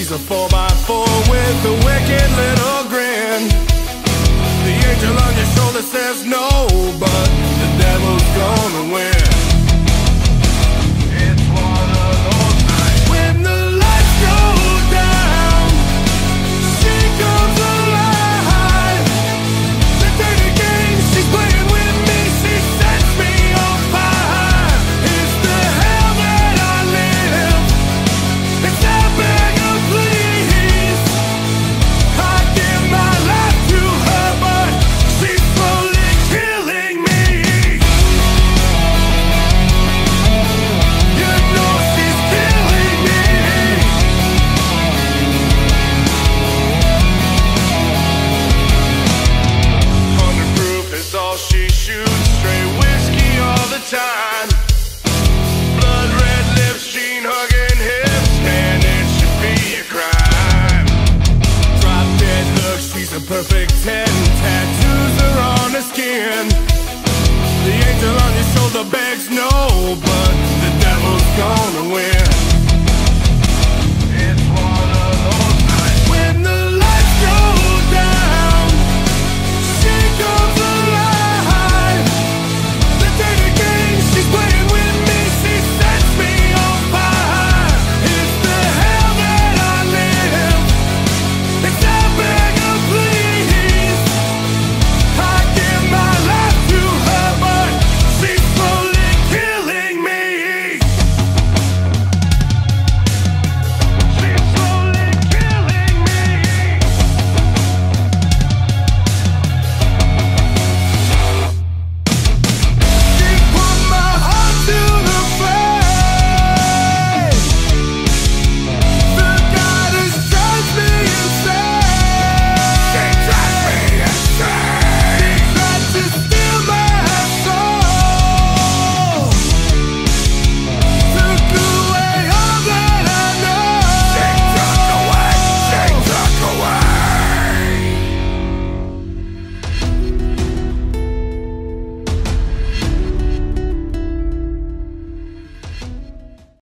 She's a 4x4 with a wicked little perfect 10.